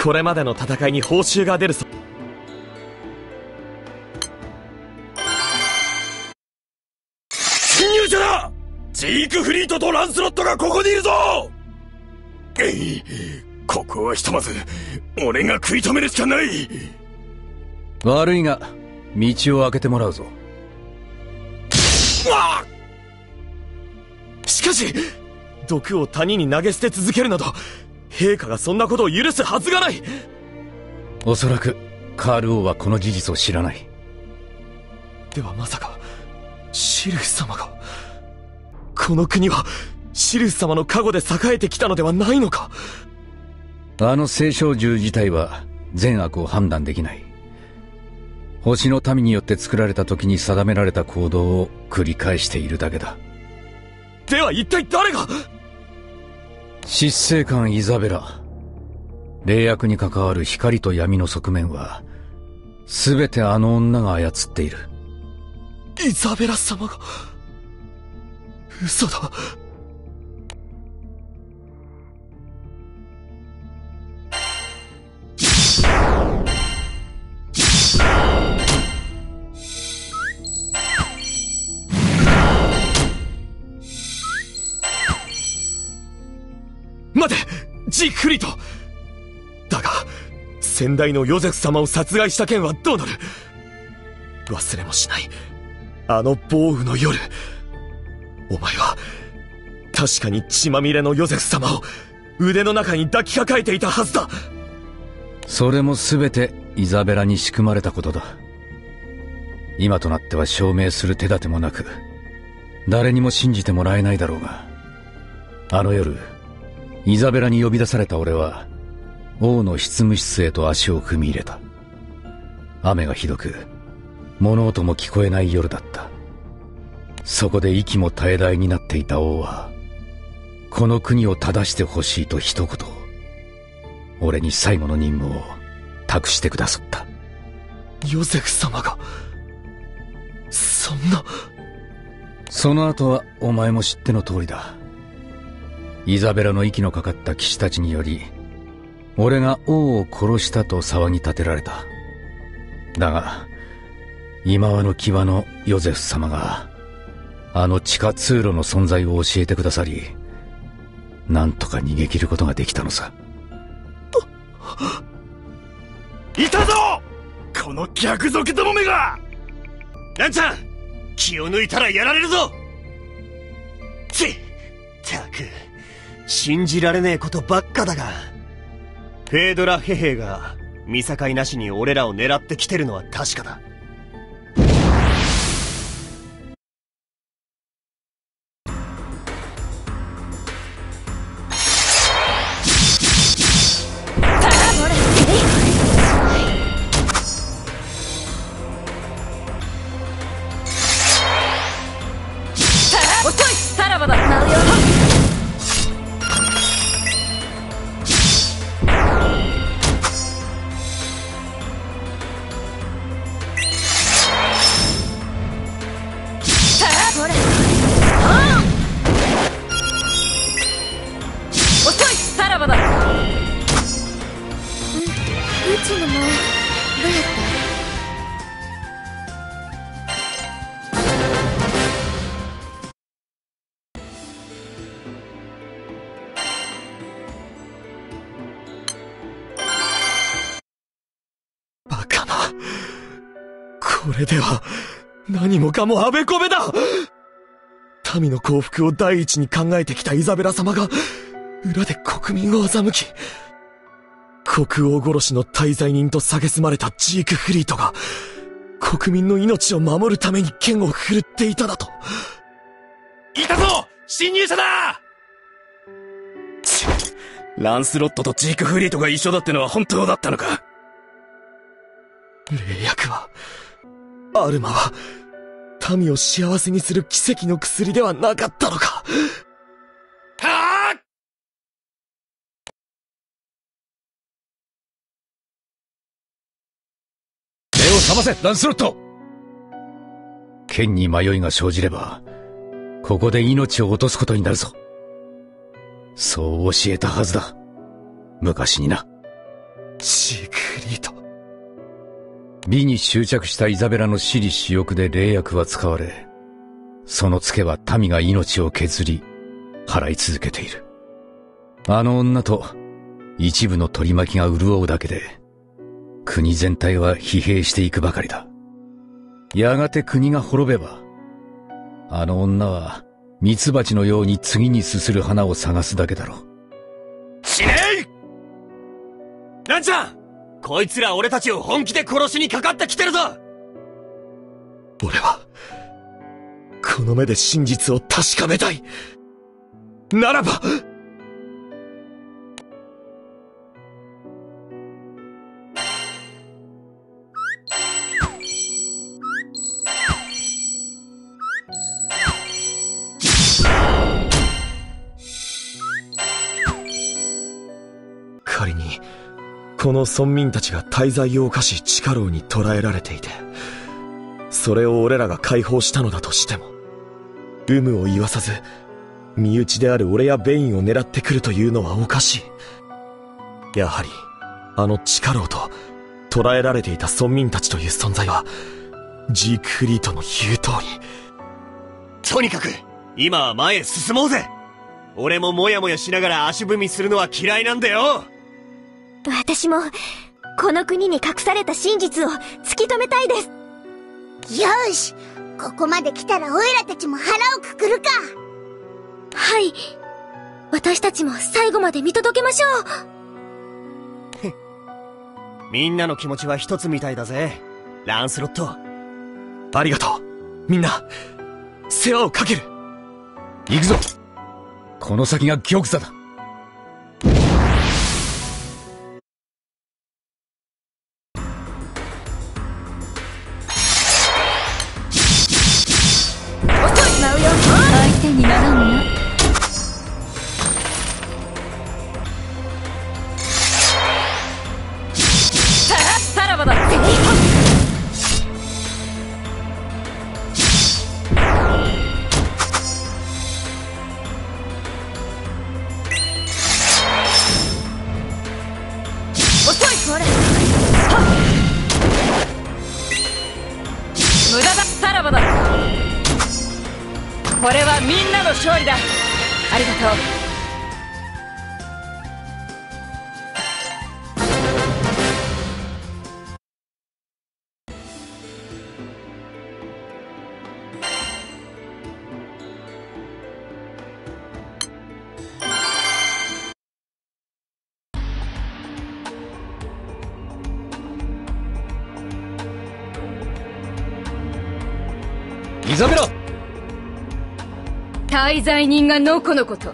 これまでの戦いに報酬が出るそ侵入者だ!ジークフリートとランスロットがここにいるぞ!えいここはひとまず俺が食い止めるしかない!悪いが道を開けてもらうぞ。わしかし毒を谷に投げ捨て続けるなど陛下がそんなことを許すはずがない。おそらくカール王はこの事実を知らない。ではまさかシルフ様がこの国はシルフ様の加護で栄えてきたのではないのか。あの聖少獣自体は善悪を判断できない。星の民によって作られた時に定められた行動を繰り返しているだけだ。では一体誰が執政官イザベラ。霊薬に関わる光と闇の側面は全てあの女が操っている。イザベラ様が嘘だ。待てジークフリートだが先代のヨゼフ様を殺害した件はどうなる？忘れもしないあの暴雨の夜。お前は確かに血まみれのヨゼフ様を腕の中に抱きかかえていたはずだ。それも全てイザベラに仕組まれたことだ。今となっては証明する手立てもなく誰にも信じてもらえないだろうがあの夜イザベラに呼び出された俺は王の執務室へと足を踏み入れた。雨がひどく物音も聞こえない夜だった。そこで息も絶え絶えになっていた王はこの国を正してほしいと一言俺に最後の任務を託してくださった。ヨゼフ様がそんな。その後はお前も知っての通りだイザベラの息のかかった騎士たちにより俺が王を殺したと騒ぎ立てられた。だが今はの際のヨゼフ様があの地下通路の存在を教えてくださりなんとか逃げ切ることができたのさ。いたぞ!この逆賊どもめが!ランちゃん気を抜いたらやられるぞ!ちったく。信じられねえことばっかだがフェードラ・ヘヘが見境なしに俺らを狙ってきてるのは確かだ。れでは何もかもあべこべだ。民の幸福を第一に考えてきたイザベラ様が裏で国民を欺き国王殺しの滞在人と蔑まれたジークフリートが国民の命を守るために剣を振るっていただと。いたぞ!侵入者だ!ちランスロットとジークフリートが一緒だってのは本当だったのか?アルマは民を幸せにする奇跡の薬ではなかったのか。はあ目を覚ませランスロット！剣に迷いが生じればここで命を落とすことになるぞ。そう教えたはずだ。昔にな。シークフリート。美に執着したイザベラの私利私欲で霊薬は使われ、そのツケは民が命を削り、払い続けている。あの女と一部の取り巻きが潤うだけで、国全体は疲弊していくばかりだ。やがて国が滅べば、あの女はミツバチのように次にすする花を探すだけだろう。死ねいランちゃんこいつら俺たちを本気で殺しにかかってきてるぞ俺は、この目で真実を確かめたい。ならば、この村民たちが大罪を犯し地下牢に捕らえられていて、それを俺らが解放したのだとしても、有無を言わさず、身内である俺やベインを狙ってくるというのはおかしい。やはり、あの地下牢と捕らえられていた村民たちという存在は、ジークフリートの言う通り、とにかく今は前へ進もうぜ。俺ももやもやしながら足踏みするのは嫌いなんだよ。私も、この国に隠された真実を突き止めたいです。よしここまで来たらオイラたちも腹をくくるかはい。私たちも最後まで見届けましょう。みんなの気持ちは一つみたいだぜランスロットありがとう。みんな、世話をかける。行くぞこの先が玉座だ勝利だ。ありがとう。滞在人がのこのこと。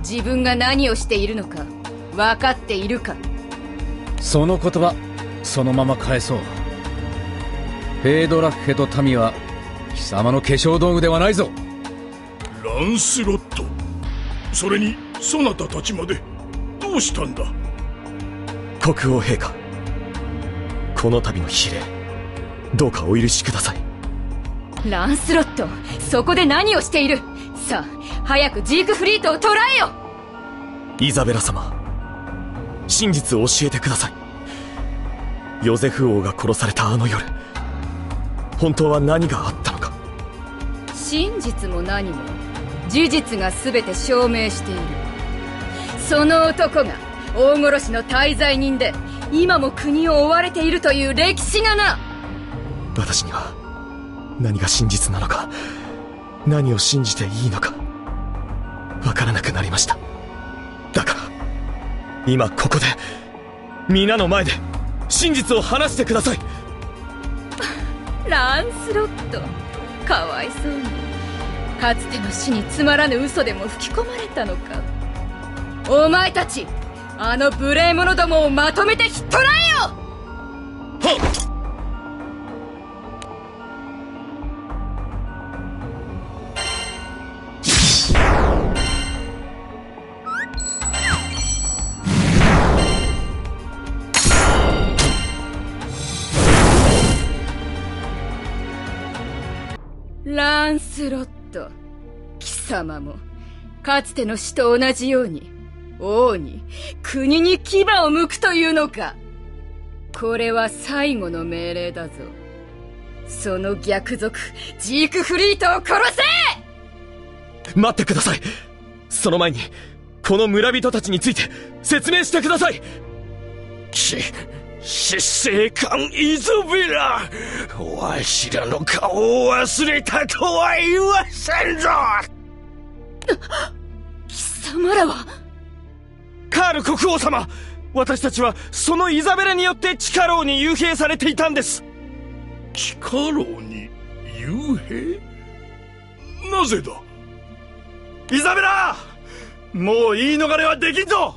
自分が何をしているのか分かっているか。その言葉そのまま返そう。フェードラッヘとタミは貴様の化粧道具ではないぞ。ランスロット。それにそなたたちまでどうしたんだ？国王陛下。この度の非礼、どうかお許しください。ランスロットそこで何をしている？さあ早くジークフリートを捕らえよイザベラ様、真実を教えてください。ヨゼフ王が殺されたあの夜、本当は何があったのか。真実も何も事実が全て証明しているその男が大殺しの滞在人で今も国を追われているという歴史がな私には、何が真実なのか、何を信じていいのか、わからなくなりました。だから、今ここで、皆の前で、真実を話してください。ランスロットかわいそうに。かつての死につまらぬ嘘でも吹き込まれたのか。お前たちあの無礼者どもをまとめてひっ捕らえよ！ランスロット貴様も。かつての死と同じように王に、国に牙を向くというのか。これは最後の命令だぞ。その逆賊、ジークフリートを殺せ!待ってください。その前に、この村人たちについて説明してください、失勢官イゾベラわしらの顔を忘れたとは言わせんぞ。貴様らは？カール国王様私たちはそのイザベラによって地下牢に幽閉されていたんです。地下牢に幽閉？なぜだ？イザベラもう言い逃れはできんぞ。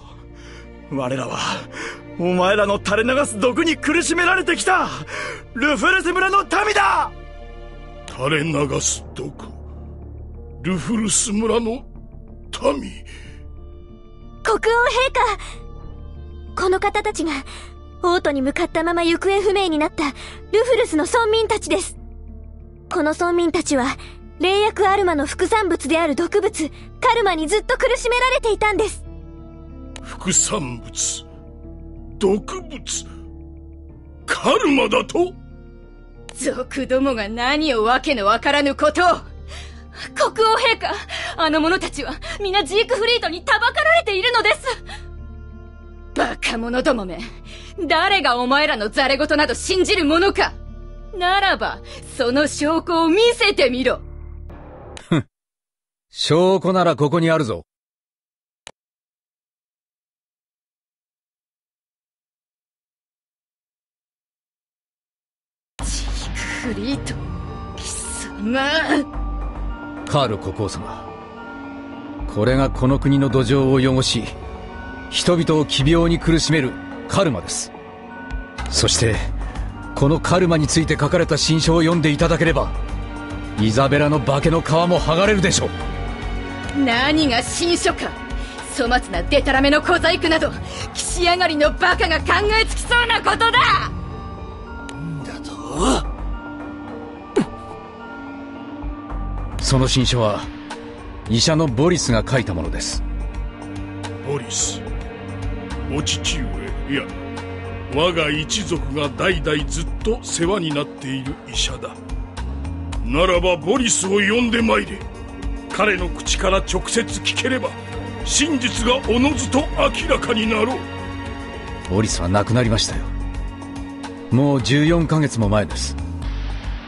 我らはお前らの垂れ流す毒に苦しめられてきた。ルフルス村の民だ。垂れ流す毒。ルフルス村の民。国王陛下。この方たちが王都に向かったまま行方不明になったルフルスの村民たちです。この村民たちは、霊薬アルマの副産物である毒物、カルマにずっと苦しめられていたんです。副産物毒物カルマだと？族どもが何をわけのわからぬことを国王陛下あの者たちは皆ジークフリートにたばかられているのですバカ者どもめ。誰がお前らのザレ言など信じるものかならば、その証拠を見せてみろ。証拠ならここにあるぞ。リート、貴様。カール国王様。これがこの国の土壌を汚し、人々を奇病に苦しめるカルマです。そしてこのカルマについて書かれた新書を読んでいただければイザベラの化けの皮も剥がれるでしょう。何が新書か。粗末なデタラメの小細工など岸上がりのバカが考えつきそうなことだだその新書は医者のボリスが書いたものです。ボリス。お父上。いや我が一族が代々ずっと世話になっている医者だ。ならばボリスを呼んでまいれ。彼の口から直接聞ければ真実がおのずと明らかになろう。ボリスは亡くなりましたよ。もう14ヶ月も前です。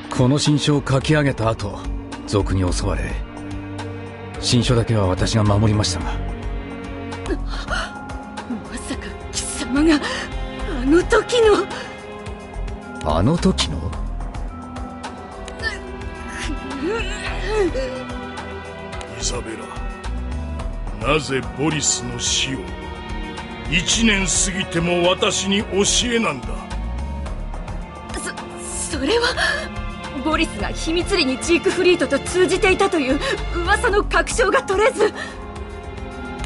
この新書を書き上げた後賊に襲われ新書だけは私が守りましたが。様があの時の。あの時の？イザベラなぜボリスの死を一年過ぎても私に教えなんだ？そそれはボリスが秘密裏にジークフリートと通じていたという噂の確証が取れず。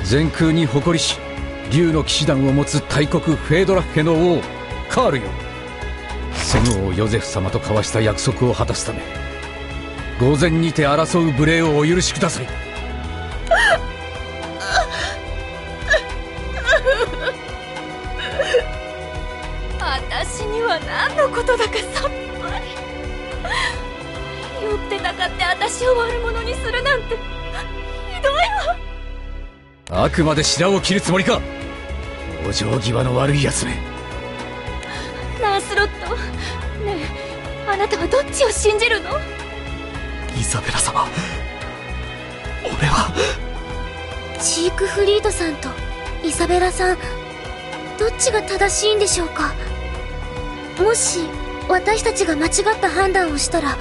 全空に誇りし竜の騎士団を持つ大国フェードラッヘの王カールよ。セム王ヨゼフ様と交わした約束を果たすため御前にて争う無礼をお許しください。私を悪者にするなんてひどいわ。あくまで白を切るつもりか。往生際の悪い奴め。ランスロットねえあなたはどっちを信じるの？イザベラ様俺は。チークフリードさんとイザベラさんどっちが正しいんでしょうか？もし私たちが間違った判断をしたら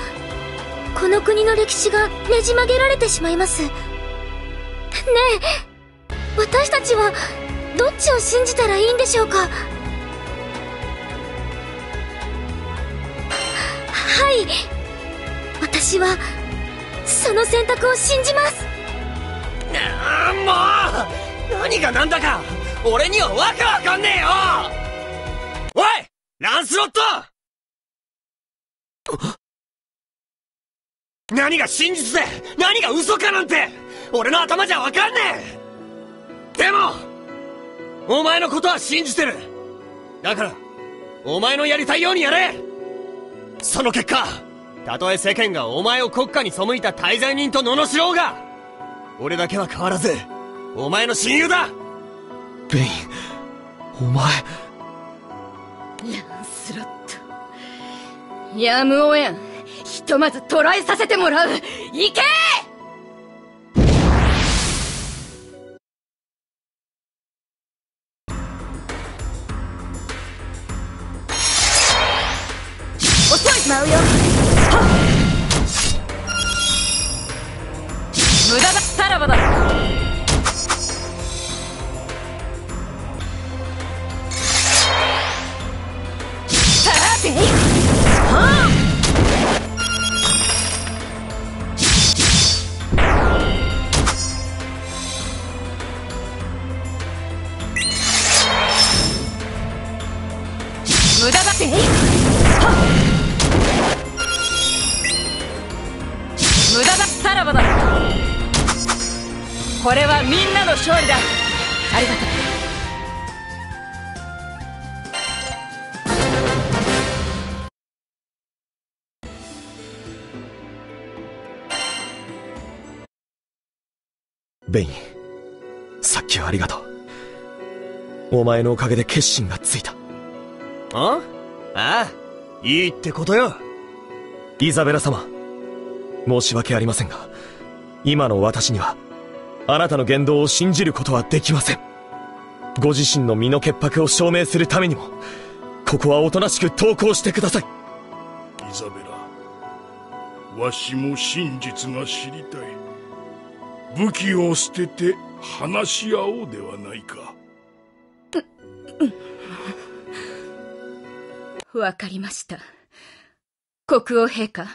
この国の歴史がねじ曲げられてしまいます。ねえ。私たちはどっちを信じたらいいんでしょうか？はい。私はその選択を信じます。あもう。何が何だか。俺にはわけわかんねえよ。おいランスロット！何が真実で何が嘘かなんて俺の頭じゃわかんねえ。でもお前のことは信じてる。だから、お前のやりたいようにやれ。その結果、たとえ世間がお前を国家に背いた滞在人と罵ろうが、俺だけは変わらず、お前の親友だ。ベイン、お前、ランスロット。やむをえん。ひとまず捕らえさせてもらう。行けベイン、さっきはありがとう。お前のおかげで決心がついた。あ？ああ、いいってことよ。イザベラ様、申し訳ありませんが、今の私には、あなたの言動を信じることはできません。ご自身の身の潔白を証明するためにも、ここはおとなしく投降してください。イザベラわしも真実が知りたい武器を捨てて話し合おうではないかわかりました。国王陛下、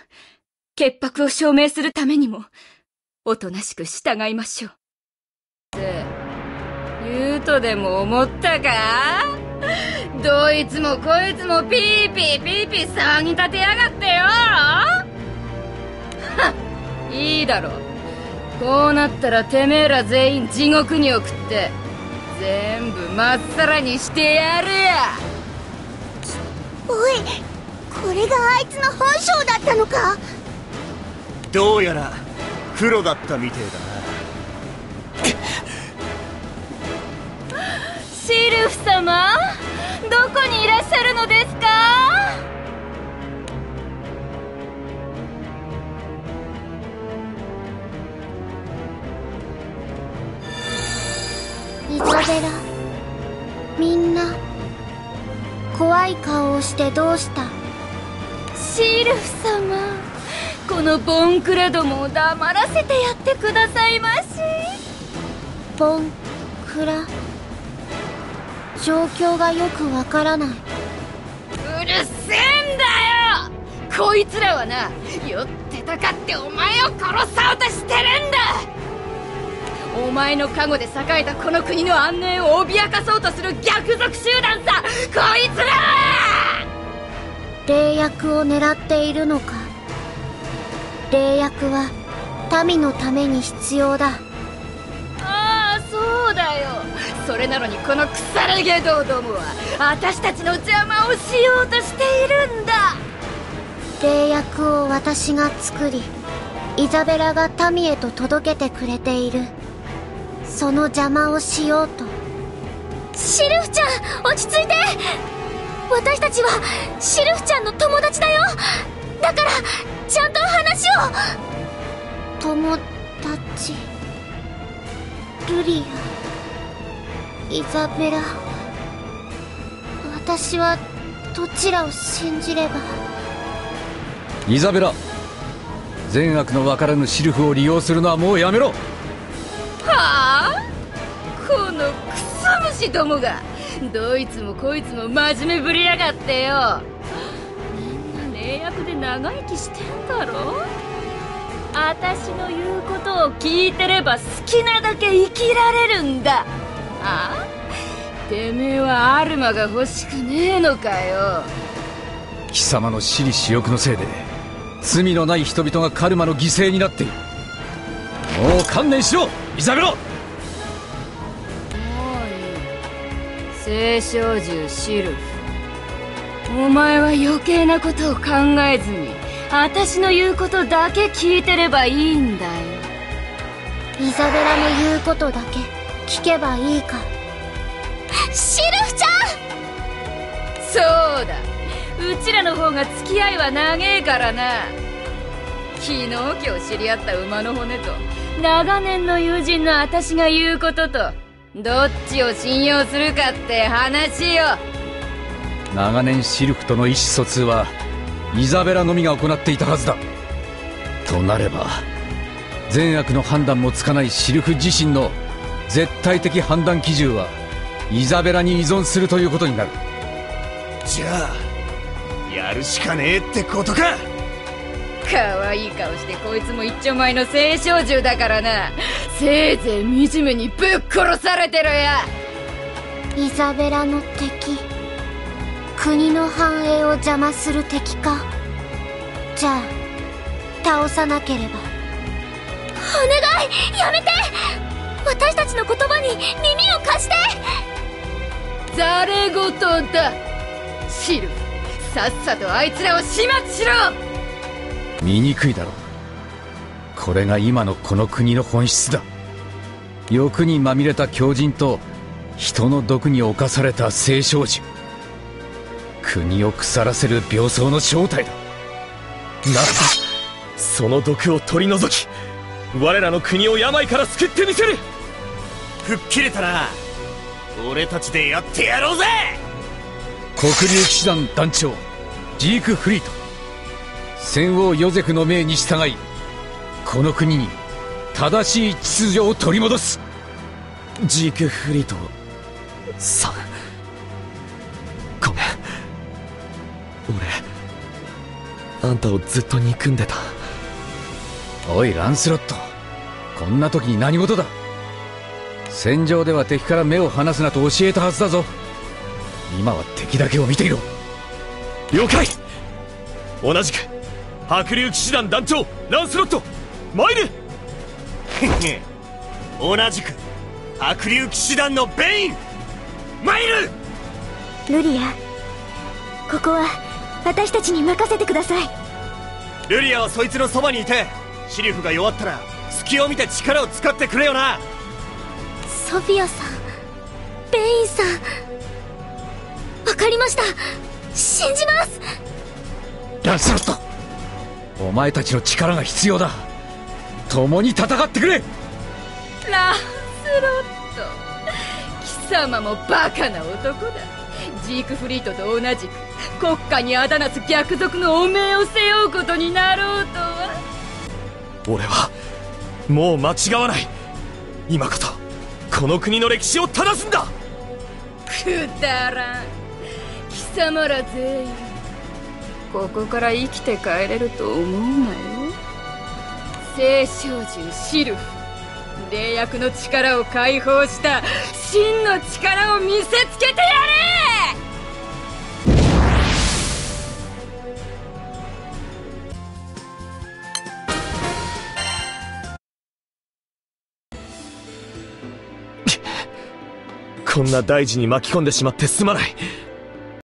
潔白を証明するためにも、おとなしく従いましょう。って、言うとでも思ったかどいつもこいつもピーピーピーピー騒ぎ立てやがってよはっいいだろう。こうなったらてめえら全員地獄に送って、全部まっさらにしてやるや。おいこれがあいつの本性だったのか？どうやら、黒だったみてえだな。シルフ様どこにいらっしゃるのですか？ベラみんな怖い顔をしてどうした？シルフ様このボンクラどもを黙らせてやってくださいまし。ボンクラ？状況がよくわからない。うるせえんだよ！こいつらはな酔ってたかってお前を殺そうとしてるんだお前の加護で栄えたこの国の安寧を脅かそうとする逆賊集団さこいつらは霊薬を狙っているのか？霊薬は民のために必要だ。ああそうだよ。それなのにこの腐れ下道どもは私たちの邪魔をしようとしているんだ！霊薬を私が作りイザベラが民へと届けてくれているその邪魔をしようと。シルフちゃん落ち着いて。私たちはシルフちゃんの友達だよ。だからちゃんと話を。友達。ルリア。イザベラ。私はどちらを信じれば。イザベラ善悪の分からぬシルフを利用するのはもうやめろ。はあこのクソ虫どもが。どいつもこいつも真面目ぶりやがってよ。みんな霊薬で長生きしてんだろ。私の言うことを聞いてれば好きなだけ生きられるんだ。あ？てめえはアルマが欲しくねえのかよ。貴様の私利私欲のせいで罪のない人々がカルマの犠牲になっている。もう観念しろイザベラ青少獣シルフお前は余計なことを考えずに私の言うことだけ聞いてればいいんだよ。イザベラの言うことだけ聞けばいいか。シルフちゃん。そうだ。うちらの方が付き合いは長えからな。昨日今日知り合った馬の骨と長年の友人の私が言うこととどっちを信用するかって話よ。長年シルフとの意思疎通はイザベラのみが行っていたはずだ。となれば善悪の判断もつかないシルフ自身の絶対的判断基準はイザベラに依存するということになる。じゃあやるしかねえってことか可愛い顔してこいつも一丁前の青少獣だからな。せいぜい惨めにぶっ殺されてろや。イザベラの敵国の繁栄を邪魔する敵か。じゃあ倒さなければ。お願い！やめて！私たちの言葉に耳を貸して！ざれ言だ。シルフさっさとあいつらを始末しろ醜いだろう。これが今のこの国の本質だ。欲にまみれた狂人と人の毒に侵された青少獣国を腐らせる病巣の正体だ。ならばその毒を取り除き我らの国を病から救ってみせる。吹っ切れたな。俺たちでやってやろうぜ。黒竜騎士団団長ジーク・フリート。戦王ヨゼフの命に従いこの国に正しい秩序を取り戻す。ジーク・フリートさんごめん。俺あんたをずっと憎んでた。おいランスロット。こんな時に何事だ。戦場では敵から目を離すなと教えたはずだぞ。今は敵だけを見ていろ。了解。同じく白竜騎士団団長ランスロット参る 同じく白竜騎士団のベイン。参る。ルリアここは私たちに任せてください。ルリアはそいつのそばにいてシリフが弱ったら隙を見て力を使ってくれよな。ソフィアさんベインさん。わかりました。信じます。ランスロットお前たちの力が必要だ。共に戦ってくれ。ランスロット。貴様もバカな男だ。ジークフリートと同じく国家にあだなす逆賊の汚名を背負うことになろうとは。俺はもう間違わない。今こそこの国の歴史を正すんだ。くだらん。貴様ら全員ここから生きて帰れると思うなよ青少獣シルフ霊薬の力を解放した真の力を見せつけてやれこんな大事に巻き込んでしまってすまない。